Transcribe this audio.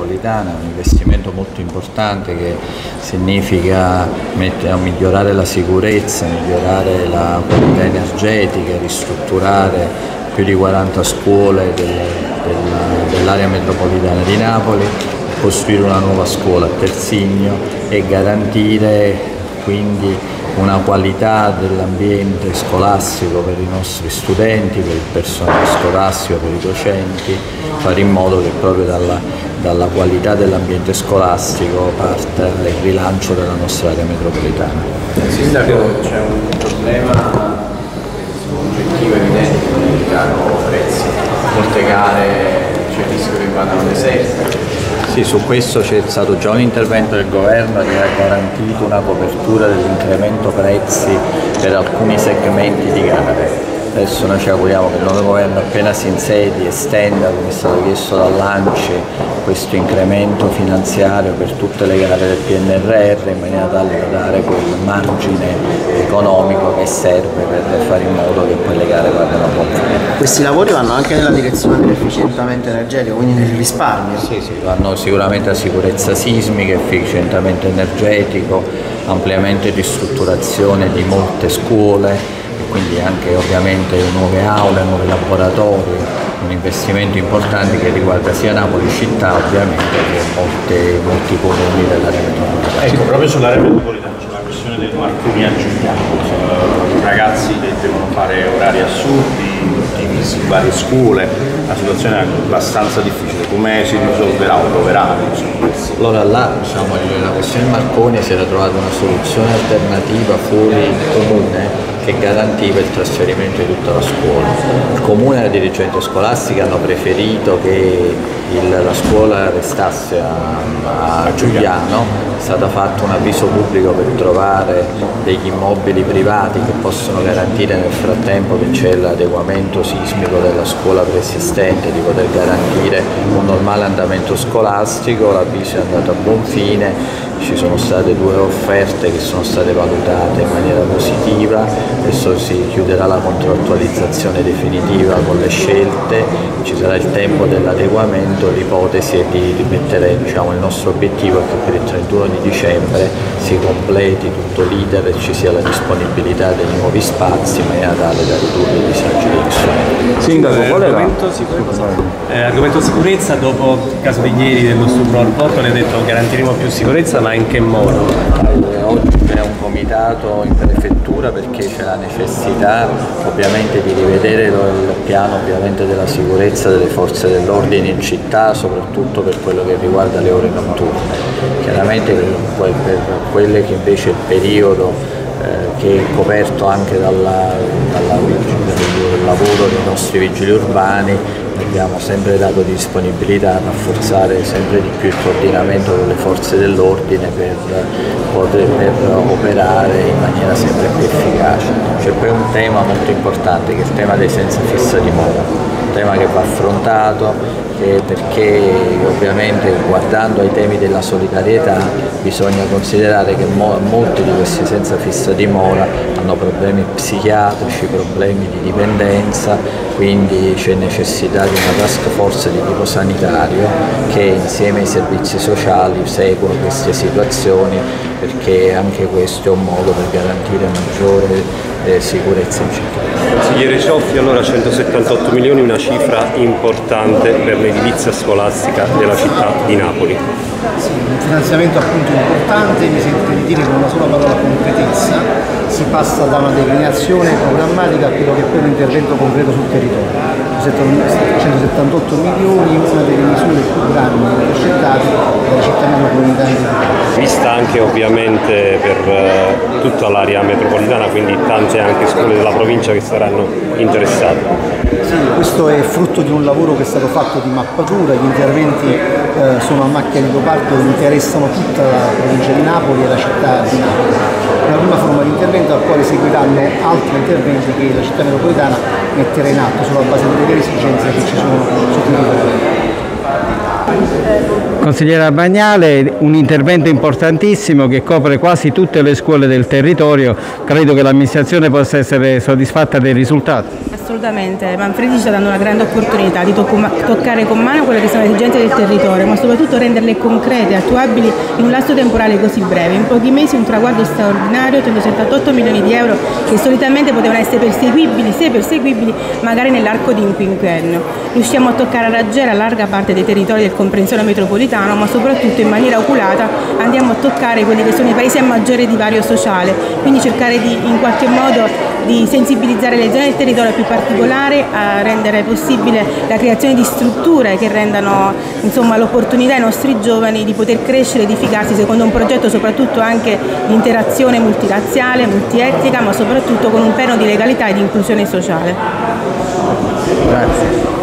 metropolitana, un investimento molto importante che significa migliorare la sicurezza, migliorare la qualità energetica, ristrutturare più di 40 scuole del, del, dell'area metropolitana di Napoli, costruire una nuova scuola a Persigno e garantire quindi una qualità dell'ambiente scolastico per i nostri studenti, per il personale scolastico, per i docenti, fare in modo che proprio dalla, dalla qualità dell'ambiente scolastico parta il rilancio della nostra area metropolitana. Sindaco, c'è un problema oggettivo evidente nel caro prezzi, molte gare c'è il rischio che vadano deserte sì, su questo c'è stato già un intervento del governo che ha garantito una copertura dell'incremento prezzi per alcuni segmenti di gare. Adesso noi ci auguriamo che il nuovo governo appena si insedi estenda, come è stato chiesto dall'ANCI, questo incremento finanziario per tutte le gare del PNRR in maniera tale da dare quel margine economico che serve per fare in modo che poi le gare vadano a buon fine. Questi lavori vanno anche nella direzione dell'efficientamento energetico, quindi nel risparmio? Sì, sì, vanno sicuramente a sicurezza sismica, efficientamento energetico, ampliamento e ristrutturazione di molte scuole quindi anche ovviamente nuove aule, nuovi laboratori, un investimento importante che riguarda sia Napoli città ovviamente che molte, molti comuni dell'area metropolitana. Ecco, proprio sull'area metropolitana c'è la questione del Marconi a Giuliano, i ragazzi devono fare orari assurdi, divisi in varie scuole, la situazione è abbastanza difficile, come si risolverà o proverà? Allora là diciamo, la questione Marconi si era trovata una soluzione alternativa fuori il comune che garantiva il trasferimento di tutta la scuola. Il comune e la dirigente scolastica hanno preferito che il, la scuola restasse a, a Giuliano, è stato fatto un avviso pubblico per trovare degli immobili privati che possono garantire nel frattempo che c'è l'adeguamento sismico della scuola preesistente, di poter garantire un normale andamento scolastico, l'avviso è andato a buon fine ci sono state due offerte che sono state valutate in maniera positiva, adesso si chiuderà la contrattualizzazione definitiva con le scelte, ci sarà il tempo dell'adeguamento, l'ipotesi è di, mettere diciamo, il nostro obiettivo è che per il 31 di dicembre si completi tutto l'iter e ci sia la disponibilità dei nuovi spazi in maniera tale da ridurre i disagi. Sindaco, qual è argomento, sicurezza, eh, argomento sicurezza, dopo il caso di ieri dello stupro al porto, ne ha detto garantiremo più sicurezza, ma in che modo? Oggi c'è un comitato in prefettura perché c'è la necessità ovviamente di rivedere il piano ovviamente della sicurezza delle forze dell'ordine in città, soprattutto per quello che riguarda le ore notturne. Chiaramente per, per quelle che invece il periodo eh, che è coperto anche dalla, dalla, dal lavoro dei nostri vigili urbani, abbiamo sempre dato disponibilità a rafforzare sempre di più il coordinamento con le forze dell'ordine per poter per operare in maniera sempre più efficace. C'è poi un tema molto importante che è il tema dei senza fissa dimora, tema che va affrontato eh, perché ovviamente guardando ai temi della solidarietà bisogna considerare che mo molti di questi senza fissa dimora hanno problemi psichiatrici, problemi di dipendenza, quindi c'è necessità di una task force di tipo sanitario che insieme ai servizi sociali segua queste situazioni perché anche questo è un modo per garantire maggiore eh, sicurezza in città. Consigliere Cioffi, allora 178 milioni, una cifra importante per l'edilizia scolastica della città di Napoli. Sì, un finanziamento appunto importante, mi sento di dire con una sola parola concretezza, si passa da una declinazione programmatica a quello che è poi un intervento concreto sul territorio. 178 milioni, una delle misure più grandi proscettate dalla città metropolitana Vista anche ovviamente per uh, tutta l'area metropolitana, quindi tante anche scuole della provincia che saranno interessate. Sì, questo è frutto di un lavoro che è stato fatto di mappatura, gli interventi eh, sono a macchia di leopardo che interessano tutta la provincia di Napoli e la città di Napoli. Una prima forma di intervento al quale seguiranno altri interventi che la città metropolitana metterà in atto sulla base delle esigenze che ci sono sul territorio. Consigliera Bagnale, un intervento importantissimo che copre quasi tutte le scuole del territorio, credo che l'amministrazione possa essere soddisfatta dei risultati. assolutamente. Manfredi ci sta dando una grande opportunità di toccare con mano quelle che sono le esigenze del territorio, ma soprattutto renderle concrete, attuabili in un lasso temporale così breve. In pochi mesi un traguardo straordinario, 178 milioni di euro che solitamente potevano essere perseguibili, se perseguibili, magari nell'arco di un quinquennio. Riusciamo a toccare a raggiera larga parte dei territori del comprensione metropolitano, ma soprattutto in maniera oculata andiamo a toccare quelli che sono i paesi a maggiore divario sociale, quindi cercare di in qualche modo di sensibilizzare le zone del territorio più particolare, a rendere possibile la creazione di strutture che rendano l'opportunità ai nostri giovani di poter crescere edificarsi secondo un progetto soprattutto anche di interazione multirazziale, multietnica, ma soprattutto con un piano di legalità e di inclusione sociale. Grazie.